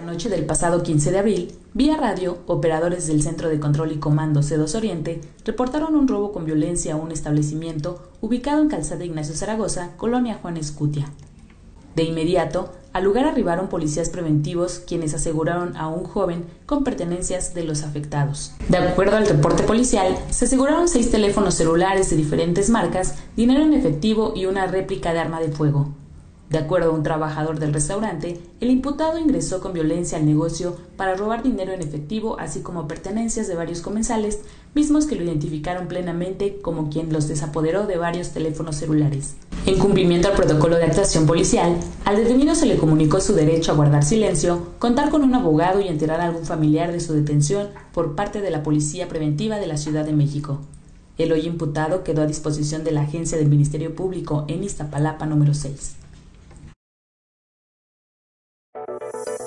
La noche del pasado 15 de abril, vía radio, operadores del Centro de Control y Comando C2 Oriente reportaron un robo con violencia a un establecimiento ubicado en Calzada Ignacio Zaragoza, Colonia Juan Escutia. De inmediato, al lugar arribaron policías preventivos quienes aseguraron a un joven con pertenencias de los afectados. De acuerdo al reporte policial, se aseguraron seis teléfonos celulares de diferentes marcas, dinero en efectivo y una réplica de arma de fuego. De acuerdo a un trabajador del restaurante, el imputado ingresó con violencia al negocio para robar dinero en efectivo, así como pertenencias de varios comensales, mismos que lo identificaron plenamente como quien los desapoderó de varios teléfonos celulares. En cumplimiento al protocolo de actuación policial, al detenido se le comunicó su derecho a guardar silencio, contar con un abogado y enterar a algún familiar de su detención por parte de la Policía Preventiva de la Ciudad de México. El hoy imputado quedó a disposición de la agencia del Ministerio Público en Iztapalapa número 6. Música